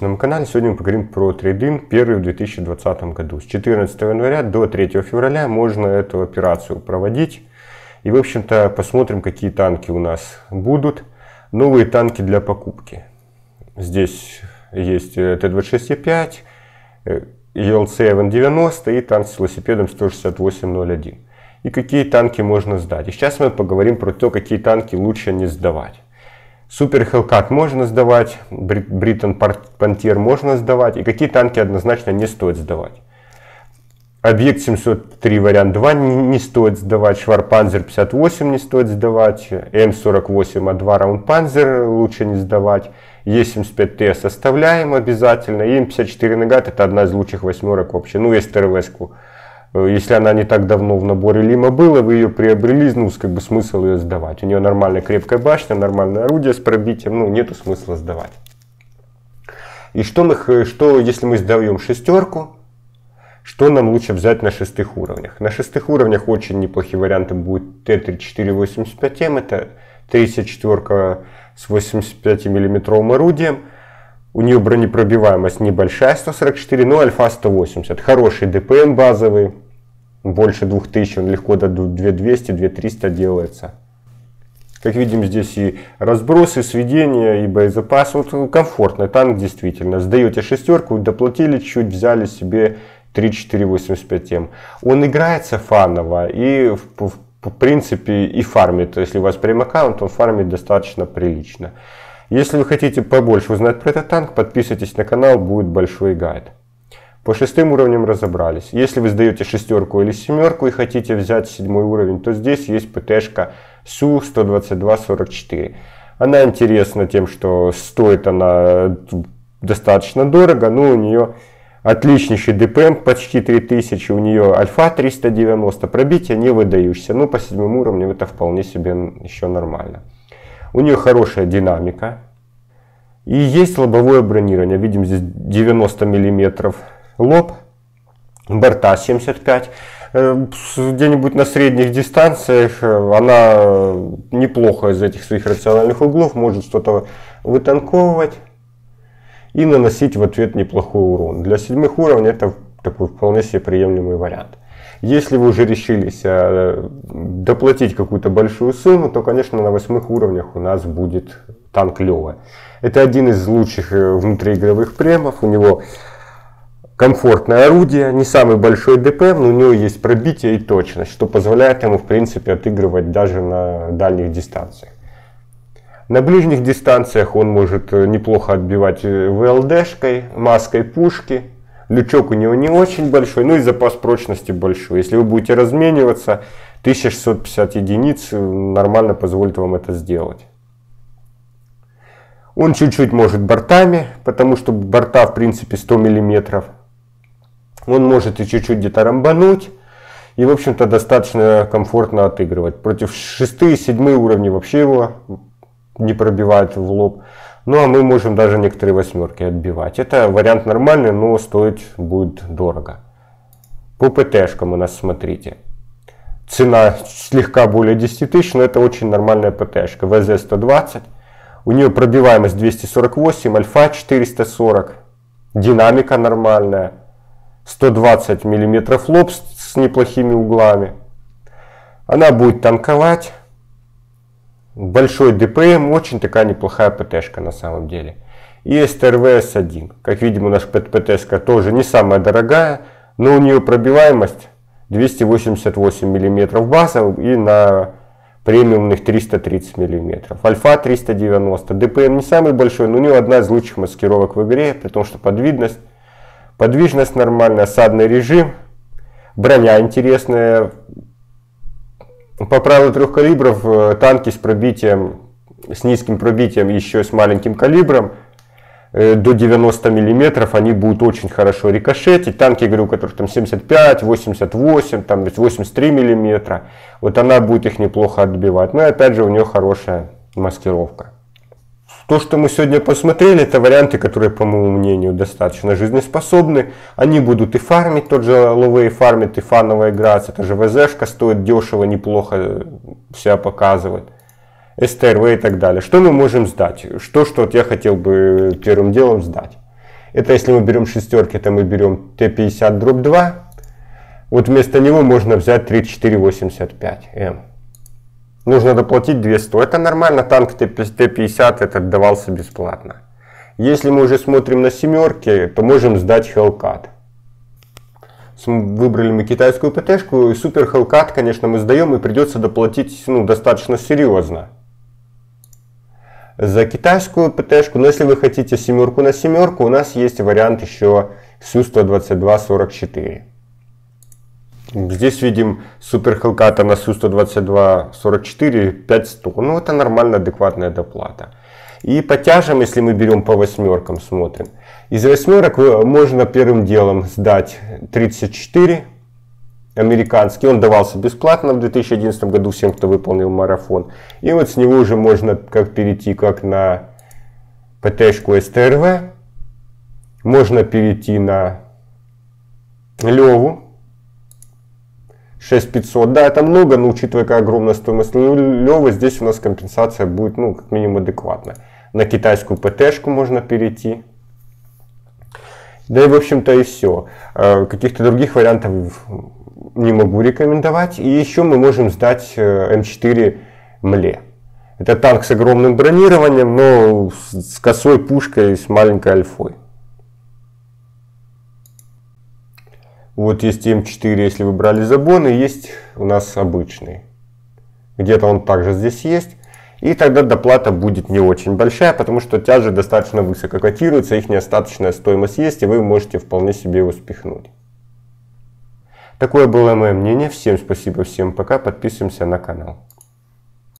моем канале. Сегодня мы поговорим про трейдин первый в 2020 году. С 14 января до 3 февраля можно эту операцию проводить. И, в общем-то, посмотрим, какие танки у нас будут. Новые танки для покупки. Здесь есть Т-26Е5, ELC-190 и танк с велосипедом 16801. И какие танки можно сдать. И сейчас мы поговорим про то, какие танки лучше не сдавать. Супер Hellcat можно сдавать, Бритон Пантер можно сдавать, и какие танки однозначно не стоит сдавать. Объект 703 вариант 2 не стоит сдавать, Шварпанзер 58 не стоит сдавать, М48А2 Раундпанзер лучше не сдавать, Е75Т составляем обязательно, и М54 Нагат это одна из лучших восьмерок вообще, ну есть ТРВСку Э, если она не так давно в наборе Лима была, вы ее приобрели, ну, как бы смысл ее сдавать. У нее нормальная крепкая башня, нормальное орудие с пробитием, ну, нету смысла сдавать. И что, мы, что если мы сдаем шестерку, что нам лучше взять на шестых уровнях? На шестых уровнях очень неплохие варианты будет Т-3485М, это 34 с 85 миллиметровым орудием. У нее бронепробиваемость небольшая, 144, но альфа 180. Хороший ДПМ базовый, больше 2000, он легко до 2200, 2300 делается. Как видим, здесь и разбросы, сведения, и боезапас. Вот комфортный танк действительно. Сдаете шестерку, доплатили чуть, взяли себе 3485М. Он играется фаново и в, в, в принципе и фармит. Если у вас прем аккаунт, он фармит достаточно прилично. Если вы хотите побольше узнать про этот танк, подписывайтесь на канал, будет большой гайд. По шестым уровням разобрались. Если вы сдаете шестерку или семерку и хотите взять седьмой уровень, то здесь есть ПТшка СУ-122-44. Она интересна тем, что стоит она достаточно дорого, но у нее отличнейший ДПМ, почти 3000, у нее альфа 390, пробитие не выдающееся, но по седьмому уровню это вполне себе еще нормально. У нее хорошая динамика. И есть лобовое бронирование. Видим здесь 90 миллиметров лоб, борта 75. Э, где-нибудь на средних дистанциях э, она неплохо из этих своих рациональных углов может что-то вытанковывать и наносить в ответ неплохой урон. Для седьмых уровней это такой вполне себе приемлемый вариант. Если вы уже решились э, доплатить какую-то большую сумму, то, конечно, на восьмых уровнях у нас будет танк Лева. Это один из лучших внутриигровых премов. У него комфортное орудие, не самый большой ДПМ, но у него есть пробитие и точность, что позволяет ему в принципе отыгрывать даже на дальних дистанциях. На ближних дистанциях он может э, неплохо отбивать э, ВЛДшкой, маской пушки. Лючок у него не очень большой, но и запас прочности большой. Если вы будете размениваться, 1650 единиц э, нормально позволит вам это сделать. Он чуть-чуть может бортами, потому что борта в принципе 100 миллиметров. Он может и чуть-чуть где-то рамбануть. И, в общем-то, достаточно комфортно отыгрывать. Против 6 и 7 уровней вообще его не пробивает в лоб. Ну, а мы можем даже некоторые восьмерки отбивать. Это вариант нормальный, но стоить будет дорого. По ПТшкам у нас, смотрите. Цена слегка более 10 тысяч, но это очень нормальная ПТшка. ВЗ-120. У нее пробиваемость 248, альфа 440. Динамика нормальная. 120 мм лоб с неплохими углами. Она будет танковать. Большой ДПМ, очень такая неплохая ПТшка на самом деле. И СТРВС-1. Как видим, у нас ПТшка тоже не самая дорогая, но у нее пробиваемость 288 мм база и на премиумных 330 мм. Альфа 390. ДПМ не самый большой, но у нее одна из лучших маскировок в игре, при том, что подвидность Подвижность нормальная, осадный режим. Броня интересная. По правилу трех калибров э, танки с пробитием, с низким пробитием, еще с маленьким калибром, э, до 90 миллиметров, они будут очень хорошо рикошетить. Танки, говорю, у которых там 75, 88, там 83 миллиметра, вот она будет их неплохо отбивать. Но ну опять же у нее хорошая маскировка. То, что мы сегодня посмотрели, это варианты, которые, по моему мнению, достаточно жизнеспособны. Они будут и фармить, тот же ловей фармит, и фановая играться. Это же ВЗшка стоит дешево, неплохо себя показывает. СТРВ и так далее. Что мы можем сдать? Что, что вот я хотел бы первым делом сдать? Это если мы берем шестерки, то мы берем Т-50 дробь 2. Вот вместо него можно взять 3485М. Нужно доплатить 200. Это нормально, танк Т-50 этот давался бесплатно. Если мы уже смотрим на семерки, то можем сдать Hellcat. Выбрали мы китайскую ПТшку, супер Hellcat, конечно, мы сдаем и придется доплатить ну, достаточно серьезно. За китайскую ПТшку, но если вы хотите семерку на семерку, у нас есть вариант еще Су-122-44. Здесь видим супер Hellcat на Су-122-44 5100. Ну это нормальная адекватная доплата. И по тяжам, если мы берем по восьмеркам, смотрим. Из восьмерок можно первым делом сдать 34 американский. Он давался бесплатно в 2011 году всем, кто выполнил марафон. И вот с него уже можно как перейти как на ПТ-шку СТРВ. Можно перейти на Леву. 6500. Да, это много, но учитывая, какая огромная стоимость Лева, здесь у нас компенсация будет, ну, как минимум адекватная. На китайскую ПТ-шку можно перейти. Да и, в общем-то, и все. Э, каких-то других вариантов не могу рекомендовать. И еще мы можем сдать э, М4 МЛЕ. Это танк с огромным бронированием, но с косой пушкой, с маленькой альфой. Вот есть М4, если вы брали забоны, есть у нас обычный. Где-то он также здесь есть. И тогда доплата будет не очень большая, потому что тяжи достаточно высоко котируются, их неостаточная стоимость есть, и вы можете вполне себе его спихнуть. Такое было мое мнение. Всем спасибо, всем пока. Подписываемся на канал.